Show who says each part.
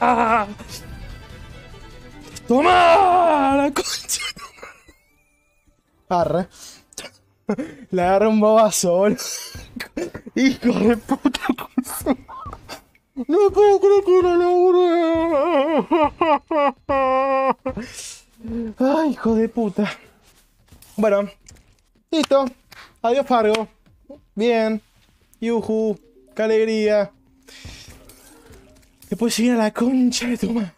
Speaker 1: ¡Ah! ¡Toma! La concha. Arre. Le agarré un boludo. Hijo de puta. No puedo creer que lo logré. Hijo de puta. Bueno, listo. Adiós, Fargo. Bien. Yuhu. Qué alegría. E poi si viene la concia di tua madre.